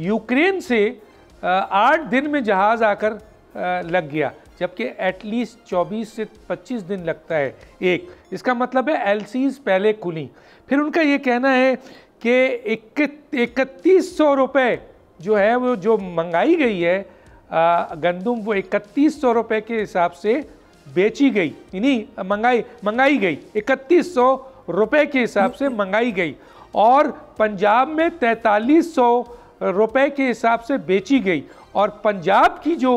Ukraine से आठ दिन में जहाज़ आकर लग गया, जबकि एटलीस्ट 24 से 25 दिन लगता है, एक। इसका मतलब है एलसीज पहले खुली। फिर उनका ये कहना है कि इकतीस सौ रुपये जो है, वो जो मंगाई गई है गंदुम, वो इकतीस सौ रुपये के हिसाब से बेची गई नहीं मंगाई मंगाई गई। इकतीस सौ रुपये के हिसाब से मंगाई गई। और पंजाब में तैतालीस सौ रुपए के हिसाब से बेची गई। और पंजाब की जो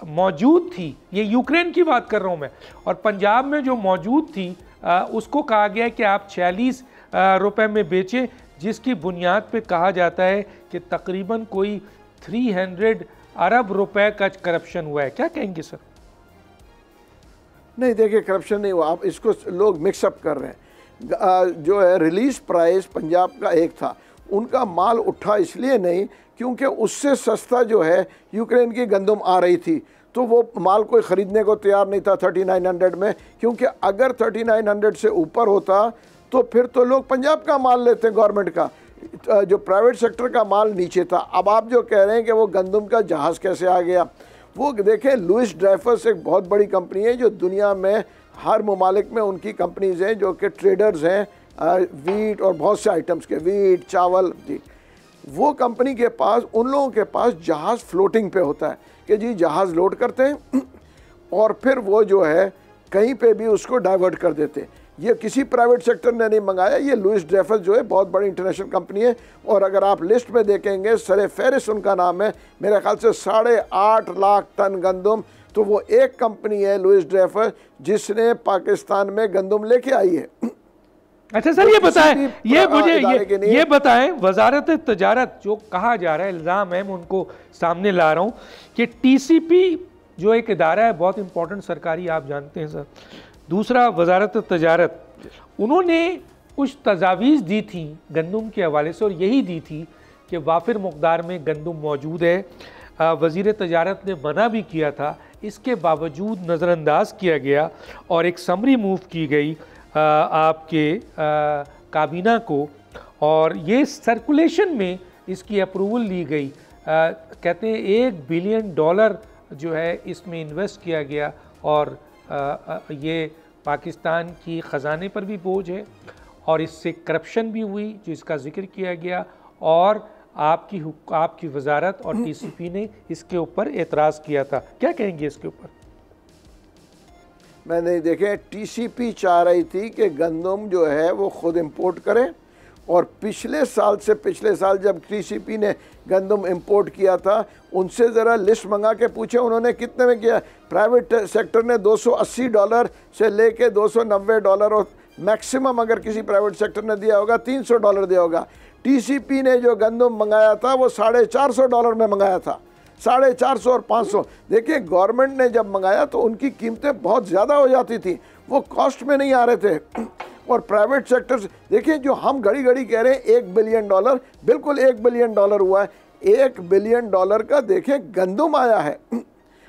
मौजूद थी ये यूक्रेन की बात कर रहा हूँ मैं और पंजाब में जो मौजूद थी आ, उसको कहा गया कि आप छियालीस रुपए में बेचें जिसकी बुनियाद पे कहा जाता है कि तकरीबन कोई 300 अरब रुपए का करप्शन हुआ है। क्या कहेंगे सर? नहीं देखिए करप्शन नहीं हुआ। आप इसको लोग मिक्सअप कर रहे हैं। जो है रिलीज़ प्राइस पंजाब का एक था। उनका माल उठा इसलिए नहीं क्योंकि उससे सस्ता जो है यूक्रेन की गंदम आ रही थी। तो वो माल कोई ख़रीदने को तैयार नहीं था 3900 में, क्योंकि अगर 3900 से ऊपर होता तो फिर तो लोग पंजाब का माल लेते गवर्नमेंट का। जो प्राइवेट सेक्टर का माल नीचे था। अब आप जो कह रहे हैं कि वो गंदम का जहाज़ कैसे आ गया, वो देखें, लुइस ड्राइफर्स एक बहुत बड़ी कंपनी है, जो दुनिया में हर ममालिक में उनकी कंपनीज़ हैं, जो कि ट्रेडर्स हैं। वीट और बहुत से आइटम्स के वीट चावल, जी। वो कंपनी के पास, उन लोगों के पास जहाज़ फ्लोटिंग पे होता है कि जी, जहाज़ लोड करते हैं और फिर वो जो है, कहीं पे भी उसको डाइवर्ट कर देते हैं। ये किसी प्राइवेट सेक्टर ने नहीं मंगाया, ये लुइस ड्रेफस जो है, बहुत बड़ी इंटरनेशनल कंपनी है। और अगर आप लिस्ट में देखेंगे, सरे फेरिस उनका नाम है, मेरे ख्याल से साढ़े आठ लाख टन गंदम तो वो एक कंपनी है लुइस ड्रेफस जिसने पाकिस्तान में गंदम लेके आई है। अच्छा सर ये बताएँ ये मुझे ये ये बताएँ वजारत तजारत जो कहा जा रहा है इल्ज़ाम है मैं उनको सामने ला रहा हूँ कि टीसीपी जो एक इदारा है बहुत इंपॉर्टेंट सरकारी आप जानते हैं सर। दूसरा वजारत तजारत उन्होंने कुछ तजावीज़ दी थी गंदम के हवाले से और यही दी थी कि वाफिर मकदार में गंदम मौजूद है। वज़ी तजारत ने मना भी किया था इसके बावजूद नज़रअंदाज किया गया और एक समरी मूव की गई आपके काबीना को और ये सर्कुलेशन में इसकी अप्रूवल ली गई। आ, कहते हैं एक बिलियन डॉलर जो है इसमें इन्वेस्ट किया गया और आ, ये पाकिस्तान की ख़जाने पर भी बोझ है और इससे करप्शन भी हुई जो इसका ज़िक्र किया गया और आपकी आपकी वजारत और टीसीपी ने इसके ऊपर एतराज़ किया था। क्या कहेंगे इसके ऊपर? मैंने देखे टीसीपी चाह रही थी कि गंदम जो है वो ख़ुद इंपोर्ट करें। और पिछले साल से पिछले साल जब टीसीपी ने गंदम इंपोर्ट किया था, उनसे ज़रा लिस्ट मंगा के पूछे, उन्होंने कितने में किया? प्राइवेट सेक्टर ने 280 डॉलर से लेके 290 डॉलर और मैक्सिमम अगर किसी प्राइवेट सेक्टर ने दिया होगा 300 डॉलर दिया होगा। टीसीपी ने जो गंदम मंगाया था, वो साढ़े चार सौ डॉलर में मंगाया था। साढ़े चार सौ और पाँच सौ। देखिए, गवर्नमेंट ने जब मंगाया तो उनकी कीमतें बहुत ज़्यादा हो जाती थी। वो कॉस्ट में नहीं आ रहे थे। और प्राइवेट सेक्टर्स देखिए, जो हम घड़ी घड़ी कह रहे हैं, एक बिलियन डॉलर, बिल्कुल एक बिलियन डॉलर हुआ है। एक बिलियन डॉलर का देखें गंदम आया है।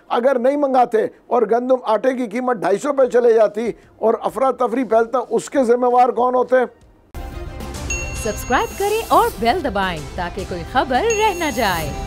अगर नहीं मंगाते और गंदम आटे की कीमत ढाई सौ पे चले जाती और अफरा तफरी फैलता, उसके जिम्मेवार कौन होते? सब्सक्राइब करें और बेल दबाएँ ताकि कोई खबर रह न जाए।